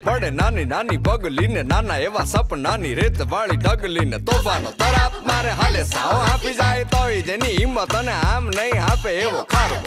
પડે નાની નાની પગલી ને નાના એવા સપનાની રેત વાળી ડગલી ને તોફાનો તરાપ મારે હાલે, સાવ આપી જાય તોય જેની હિંમત અને આમ નહીં આપે એવો ખારો